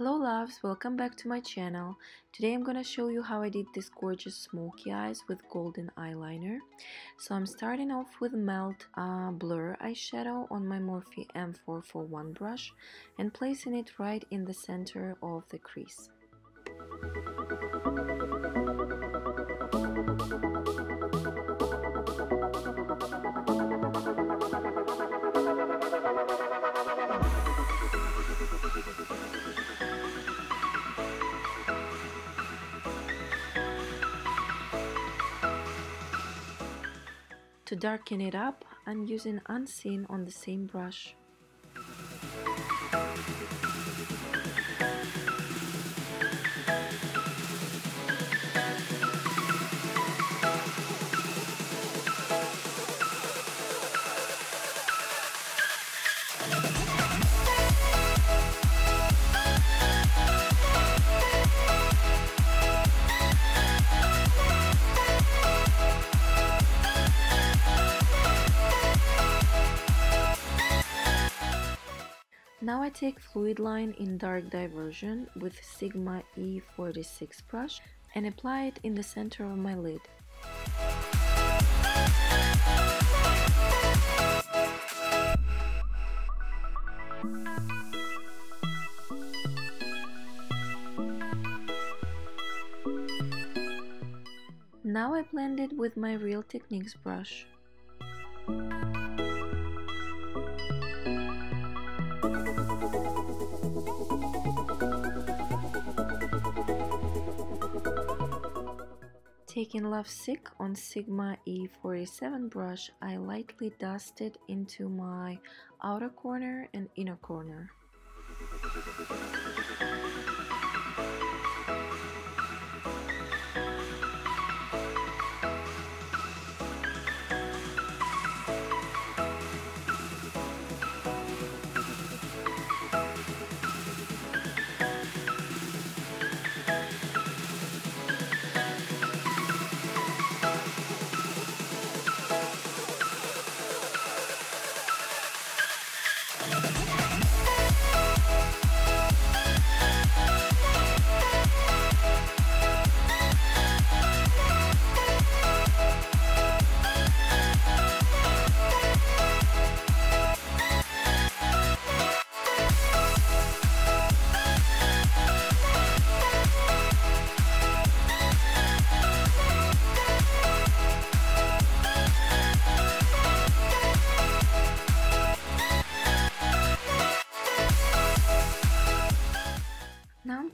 Hello loves, welcome back to my channel. Today I'm gonna show you how I did this gorgeous smoky eyes with golden eyeliner. So I'm starting off with Melt uh, Blurr eyeshadow on my Morphe M441 brush and placing it right in the center of the crease. To darken it up, I'm using Unseen on the same brush. Take fluid line in dark diversion with Sigma E46 brush and apply it in the center of my lid. Now I blend it with my Real Techniques brush. Taking Love Sick on Sigma E47 brush, I lightly dust it into my outer corner and inner corner.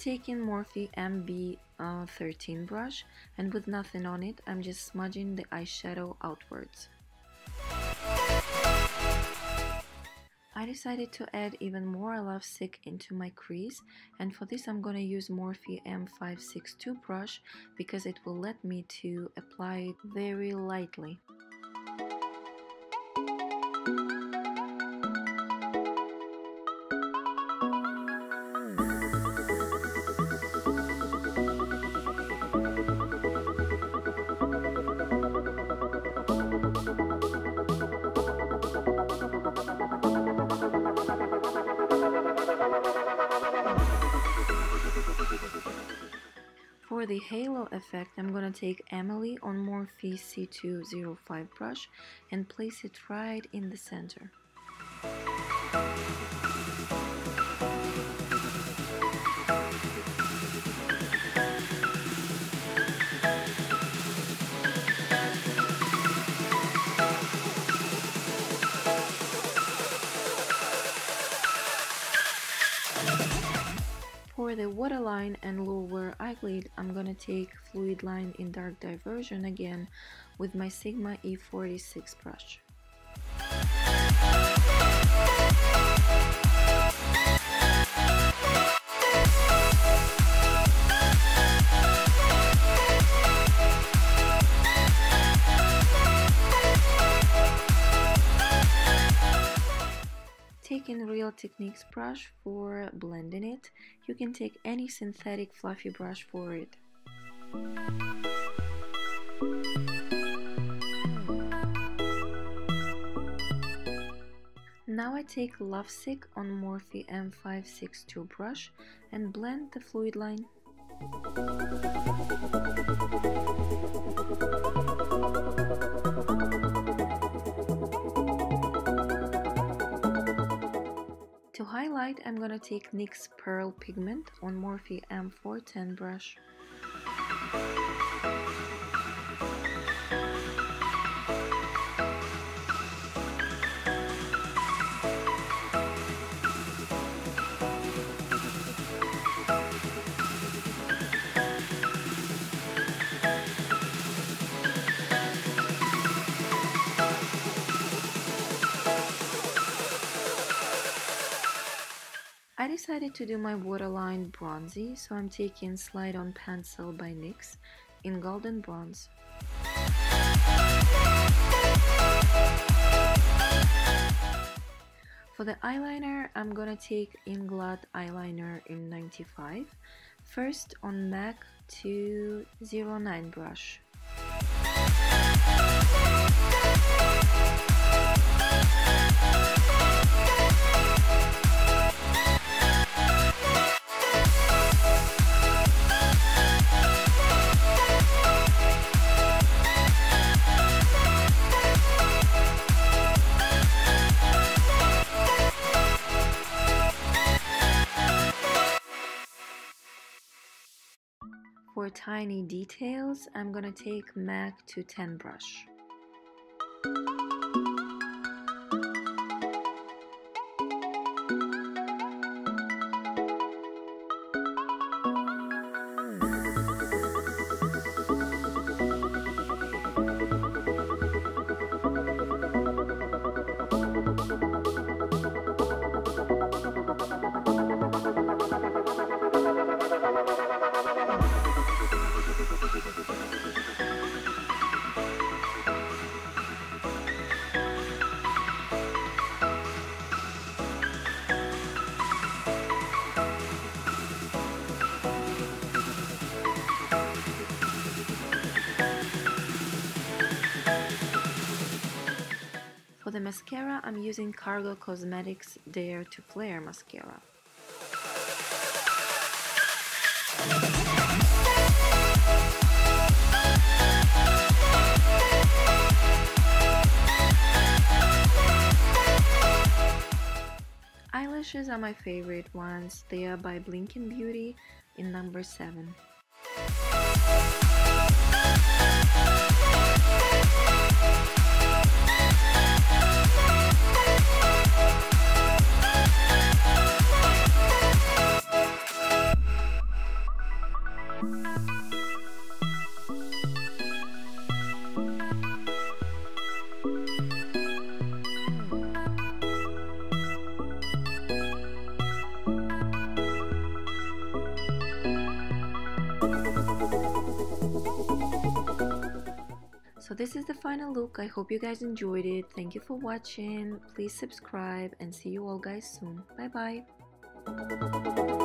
Taking Morphe MB13 uh, brush and with nothing on it, I'm just smudging the eyeshadow outwards. I decided to add even more Love Sick into my crease and for this I'm gonna use Morphe M562 brush because it will let me to apply it very lightly. For the halo effect, I'm going to take Amelie on Morphe C205 brush and place it right in the center. For the waterline and lower eyelid, I'm gonna take fluid line in dark diversion again with my Sigma E46 brush. Techniques brush for blending it. You can take any synthetic fluffy brush for it. Now I take Lovesick on Morphe M562 brush and blend the fluid line. Highlight, I'm gonna take NYX Pearl Pigment on Morphe M410 brush. Decided to do my waterline bronzy, so I'm taking Slide On Pencil by NYX in Golden Bronze. For the eyeliner, I'm gonna take Inglot eyeliner in 95, first on MAC 209 brush. Tiny details, I'm gonna take MAC 210 brush. The mascara, I'm using Cargo Cosmetics Dare to Flair mascara. Eyelashes are my favorite ones. They are by Blinking Beauty in number 7. So this is the final look. I hope you guys enjoyed it. Thank you for watching. Please subscribe and see you all guys soon. Bye bye.